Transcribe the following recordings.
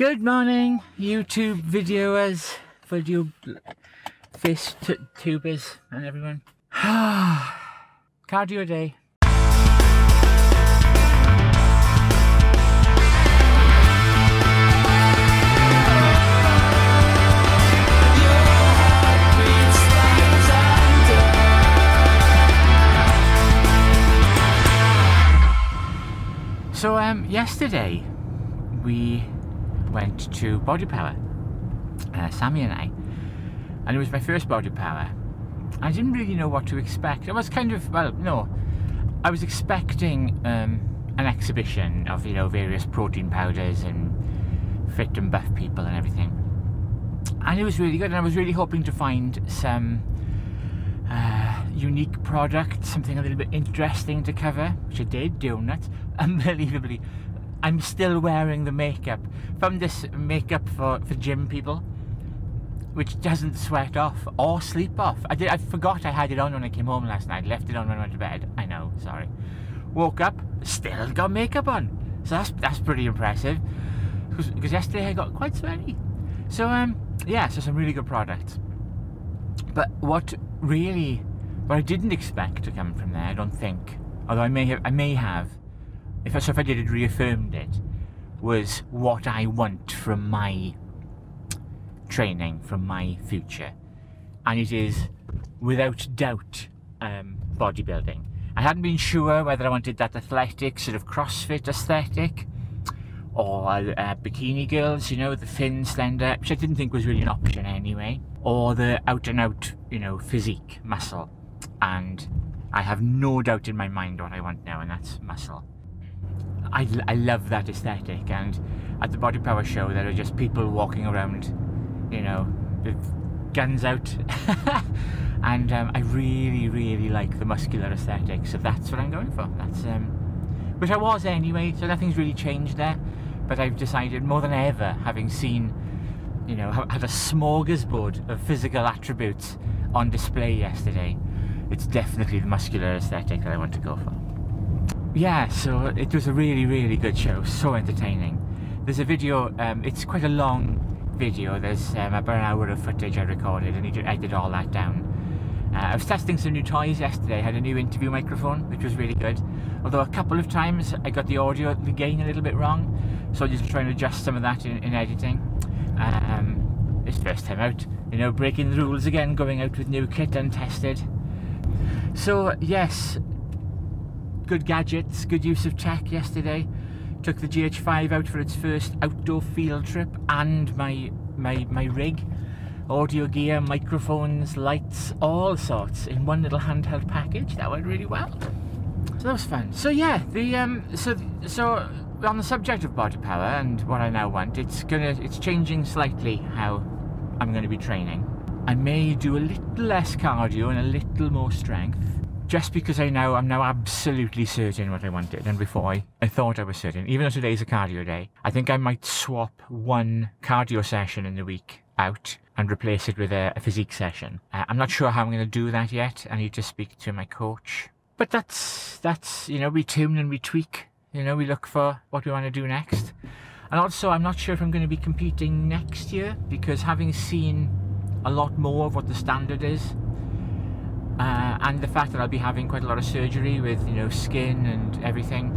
Good morning, YouTube videos, video fish tubers and everyone. Cardio day. So um, yesterday we went to Body Power, uh, Sammy and I, and it was my first Body Power. I didn't really know what to expect. I was kind of, well, no, I was expecting um, an exhibition of, you know, various protein powders and fit and buff people and everything. And it was really good, and I was really hoping to find some uh, unique product, something a little bit interesting to cover, which I did, donuts. Unbelievably, I'm still wearing the makeup from this makeup for, for gym people which doesn't sweat off or sleep off. I did I forgot I had it on when I came home last night. Left it on when I went to bed. I know, sorry. Woke up, still got makeup on. So that's that's pretty impressive. Because yesterday I got quite sweaty. So um yeah, so some really good products. But what really what I didn't expect to come from there, I don't think. Although I may have I may have if I, so if I did it reaffirmed it, was what I want from my training, from my future. And it is, without doubt, um, bodybuilding. I hadn't been sure whether I wanted that athletic, sort of CrossFit aesthetic, or uh, bikini girls, you know, the thin, slender, which I didn't think was really an option anyway, or the out and out, you know, physique, muscle. And I have no doubt in my mind what I want now, and that's muscle. I, I love that aesthetic and at the Body Power show there are just people walking around, you know, with guns out. And um, I really really like the muscular aesthetic so that's what I'm going for. That's um, which I was anyway so nothing's really changed there. But I've decided more than ever having seen you know had a smorgasbord of physical attributes on display yesterday it's definitely the muscular aesthetic that I want to go for yeah, so it was a really, really good show, so entertaining. There's a video, um, it's quite a long video, there's um, about an hour of footage I recorded and he edited all that down. Uh, I was testing some new toys yesterday, I had a new interview microphone, which was really good. Although a couple of times I got the audio, the gain a little bit wrong, so I'm just trying to adjust some of that in, in editing. Um, it's first time out, you know, breaking the rules again, going out with new kit untested. So yes, good gadgets, good use of tech yesterday. Took the GH5 out for its first outdoor field trip and my, my, my rig. Audio gear, microphones, lights, all sorts in one little handheld package. That went really well. So that was fun. So yeah, the um, so so on the subject of body power and what I now want, it's gonna it's changing slightly how I'm going to be training. I may do a little less cardio and a little more strength just because I know I'm now absolutely certain what I wanted and before I, I thought I was certain, even though today's a cardio day, I think I might swap one cardio session in the week out and replace it with a, a physique session. Uh, I'm not sure how I'm going to do that yet. I need to speak to my coach. But that's, that's, you know, we tune and we tweak. You know, we look for what we want to do next. And also, I'm not sure if I'm going to be competing next year because having seen a lot more of what the standard is uh, and the fact that I'll be having quite a lot of surgery with you know skin and everything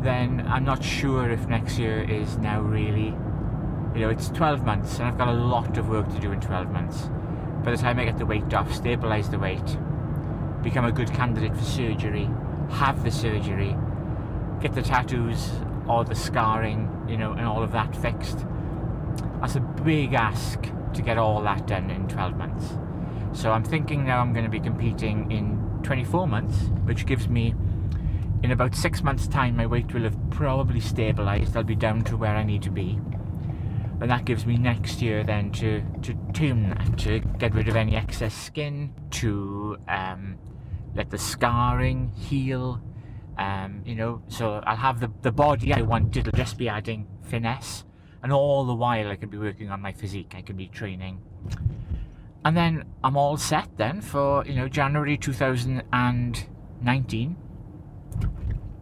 then I'm not sure if next year is now really you know it's 12 months and I've got a lot of work to do in 12 months. By the time I get the weight off stabilize the weight become a good candidate for surgery have the surgery get the tattoos or the scarring you know and all of that fixed. That's a big ask to get all that done in 12 months so I'm thinking now I'm going to be competing in 24 months, which gives me, in about six months' time, my weight will have probably stabilised. I'll be down to where I need to be. And that gives me next year then to, to tune that, to get rid of any excess skin, to um, let the scarring heal. Um, you know, so I'll have the, the body I want, it'll just be adding finesse. And all the while I can be working on my physique, I can be training and then I'm all set then for you know January 2019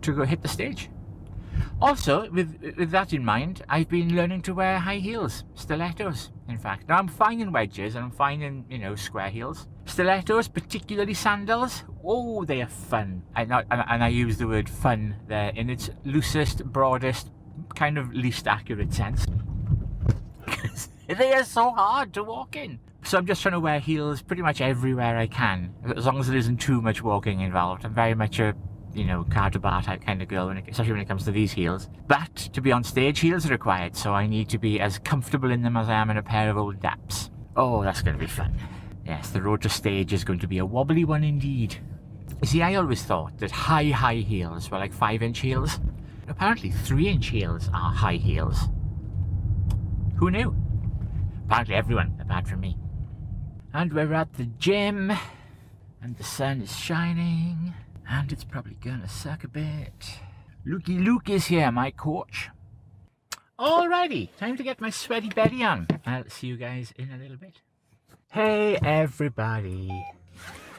to go hit the stage Also, with with that in mind, I've been learning to wear high heels, stilettos. In fact, now I'm fine in wedges and I'm fine in you know square heels. Stilettos, particularly sandals. Oh, they are fun. And I, and, I use the word fun there in its loosest, broadest, kind of least accurate sense. they are so hard to walk in. So I'm just trying to wear heels pretty much everywhere I can, as long as there isn't too much walking involved. I'm very much a you know, car to bar type kind of girl, when it, especially when it comes to these heels. But to be on stage, heels are required, so I need to be as comfortable in them as I am in a pair of old daps. Oh, that's going to be fun. Yes, the road to stage is going to be a wobbly one indeed. You see, I always thought that high, high heels were like 5 inch heels. Apparently 3 inch heels are high heels. Who knew? Apparently everyone, apart from me. And we're at the gym, and the sun is shining. And it's probably gonna suck a bit. Lukey Luke is here, my coach. Alrighty, time to get my sweaty belly on. I'll see you guys in a little bit. Hey everybody.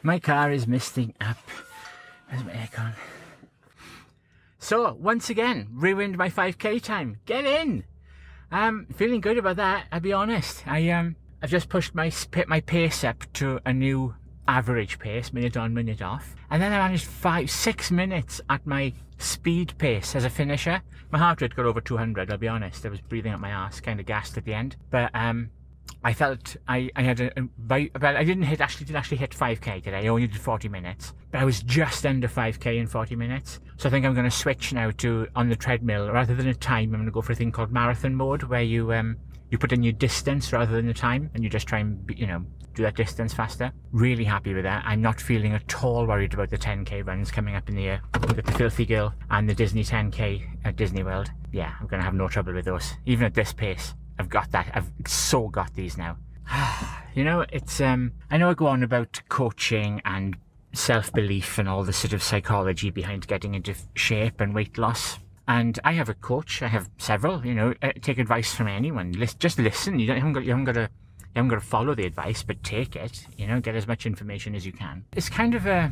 My car is misting up. There's my aircon. So, once again, ruined my 5k time. Get in! I'm um, feeling good about that, I'll be honest. I, um, I've just pushed my, my pace up to a new average pace, minute on, minute off. And then I managed five, six minutes at my speed pace as a finisher. My heart rate got over 200, I'll be honest. I was breathing up my ass, kind of gassed at the end. But um, I felt I, I had a, about, I didn't hit, actually didn't actually hit 5k today. I only did 40 minutes. But I was just under 5k in 40 minutes. So I think I'm going to switch now to, on the treadmill, rather than a time, I'm going to go for a thing called marathon mode, where you, um, you put in your distance rather than the time, and you just try and, you know, do that distance faster. Really happy with that. I'm not feeling at all worried about the 10k runs coming up in the year. Got the Filthy Girl and the Disney 10k at Disney World. Yeah, I'm to have no trouble with those. Even at this pace, I've got that. I've so got these now. you know, it's, um, I know I go on about coaching and self-belief and all the sort of psychology behind getting into shape and weight loss. And I have a coach. I have several. You know, uh, take advice from anyone. Just listen. You, don't, you haven't got. You haven't got to you haven't got to follow the advice, but take it. You know, get as much information as you can. It's kind of a.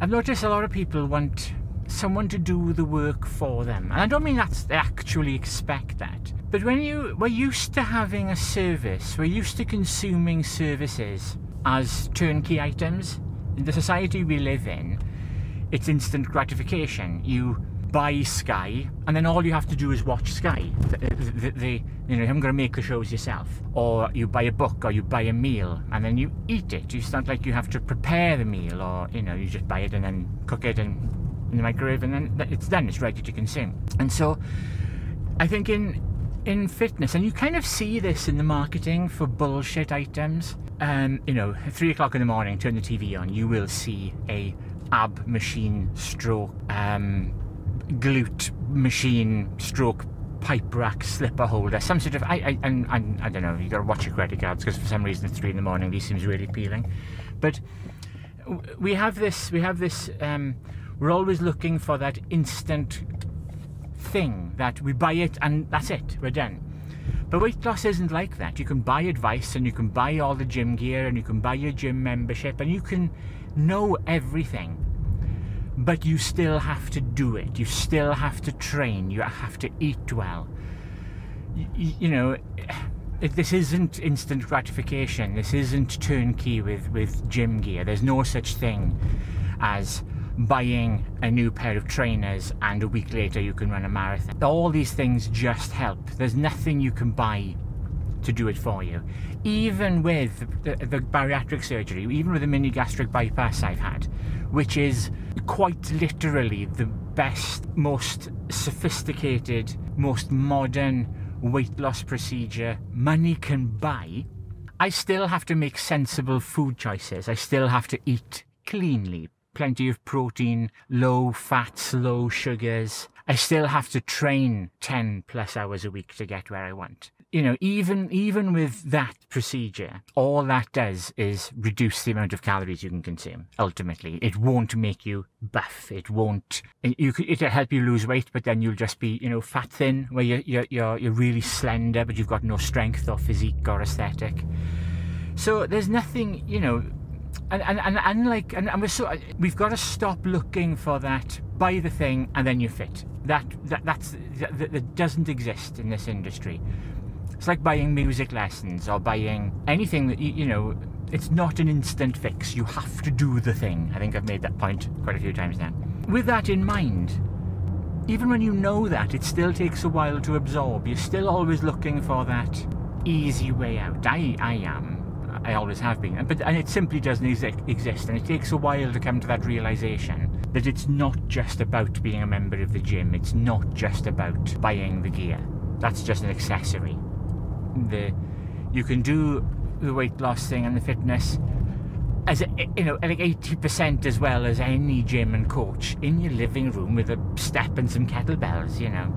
I've noticed a lot of people want someone to do the work for them, and I don't mean that they actually expect that. But when you we're used to having a service, we're used to consuming services as turnkey items. In the society we live in, it's instant gratification. You buy Sky, and then all you have to do is watch Sky. You know, you haven't to make the shows yourself. Or you buy a book, or you buy a meal, and then you eat it. It's not like you have to prepare the meal, or you know, you just buy it and then cook it in the microwave, and then it's done. It's ready to consume. And so, I think in in fitness, and you kind of see this in the marketing for bullshit items. Um, you know, three o'clock in the morning, turn the TV on, you will see a ab machine stroke um, glute machine stroke pipe rack slipper holder some sort of I, I and, and I don't know you gotta watch your credit cards because for some reason it's three in the morning these seems really appealing. But we have this we have this um, we're always looking for that instant thing that we buy it and that's it we're done. But weight loss isn't like that. You can buy advice and you can buy all the gym gear and you can buy your gym membership and you can know everything but you still have to do it. You still have to train. You have to eat well. You, you know, this isn't instant gratification. This isn't turnkey with, with gym gear. There's no such thing as buying a new pair of trainers and a week later you can run a marathon. All these things just help. There's nothing you can buy to do it for you. Even with the, the bariatric surgery, even with the mini gastric bypass I've had, which is quite literally the best, most sophisticated, most modern weight loss procedure money can buy, I still have to make sensible food choices. I still have to eat cleanly, plenty of protein, low fats, low sugars. I still have to train 10 plus hours a week to get where I want you know, even even with that procedure, all that does is reduce the amount of calories you can consume. Ultimately, it won't make you buff. It won't. You it'll help you lose weight, but then you'll just be, you know, fat thin, where you're you're you're, you're really slender, but you've got no strength or physique or aesthetic. So there's nothing, you know. And and and, and like and, and we're so we've got to stop looking for that buy the thing and then you're fit. That, that that's that, that doesn't exist in this industry. It's like buying music lessons or buying anything that you, you know it's not an instant fix. You have to do the thing. I think i've made that point quite a few times now. With that in mind even when you know that it still takes a while to absorb. You're still always looking for that easy way out. I i am I always have been, but and it simply doesn't exist, and it takes a while to come to that realization that it's not just about being a member of the gym. It's not just about buying the gear. That's just an accessory. The you can do the weight loss thing and the fitness as you know, like eighty percent as well as any gym and coach in your living room with a step and some kettlebells. You know,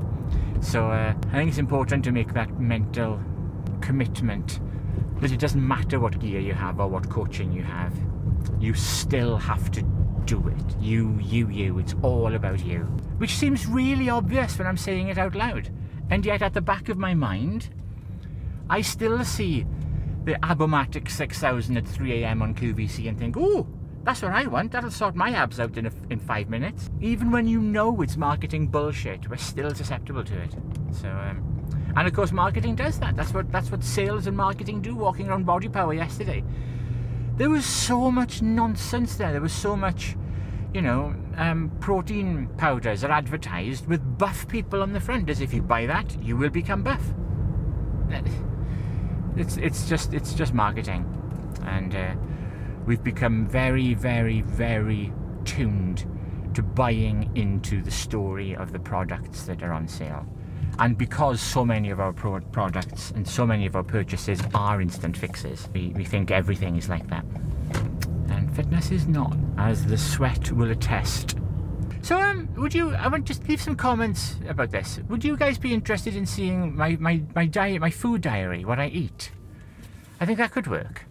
so uh, I think it's important to make that mental commitment that it doesn't matter what gear you have or what coaching you have, you still have to do it. You, you, you. It's all about you. Which seems really obvious when I'm saying it out loud. And yet, at the back of my mind, I still see the Abomatic 6000 at 3am on QVC and think, oh, that's what I want. That'll sort my abs out in, a, in five minutes. Even when you know it's marketing bullshit, we're still susceptible to it. So, um, and of course, marketing does that. That's what that's what sales and marketing do. Walking around Body Power yesterday, there was so much nonsense there. There was so much, you know, um, protein powders are advertised with buff people on the front, as if you buy that, you will become buff. It's it's just it's just marketing, and uh, we've become very very very tuned to buying into the story of the products that are on sale. And because so many of our pro products and so many of our purchases are instant fixes, we, we think everything is like that. And fitness is not, as the sweat will attest. So, um, would you, I want just leave some comments about this. Would you guys be interested in seeing my, my, my diet, my food diary, what I eat? I think that could work.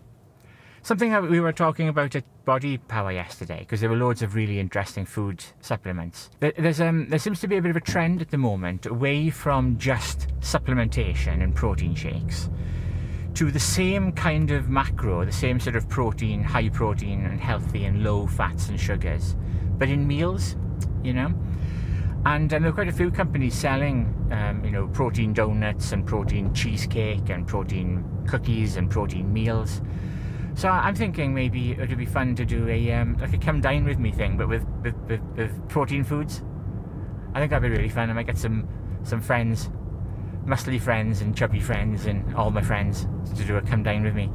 Something that we were talking about at Body Power yesterday, because there were loads of really interesting food supplements. There's um, there seems to be a bit of a trend at the moment away from just supplementation and protein shakes to the same kind of macro, the same sort of protein, high protein and healthy and low fats and sugars, but in meals, you know. And um, there are quite a few companies selling, um, you know, protein donuts and protein cheesecake and protein cookies and protein meals. So I'm thinking maybe it would be fun to do a um, like a come dine with me thing, but with, with, with, with protein foods. I think that'd be really fun. I might get some some friends, muscly friends and chubby friends and all my friends to do a come dine with me.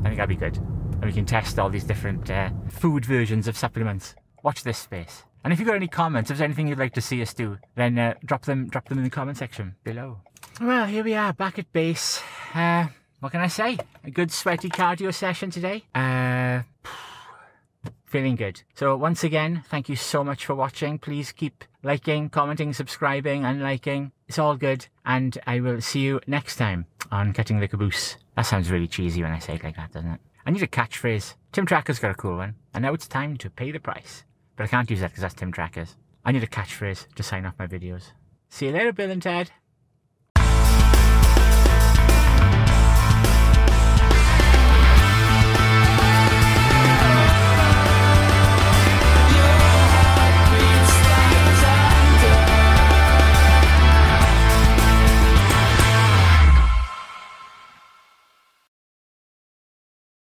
I think that'd be good. And we can test all these different uh, food versions of supplements. Watch this space. And if you've got any comments, if there's anything you'd like to see us do, then uh, drop them drop them in the comment section below. Well, here we are back at base. Uh, what can I say? A good sweaty cardio session today. Uh, feeling good. So once again, thank you so much for watching. Please keep liking, commenting, subscribing, and liking. It's all good. And I will see you next time on Cutting the Caboose. That sounds really cheesy when I say it like that, doesn't it? I need a catchphrase. Tim Tracker's got a cool one. And now it's time to pay the price. But I can't use that because that's Tim Tracker's. I need a catchphrase to sign off my videos. See you later, Bill and Ted.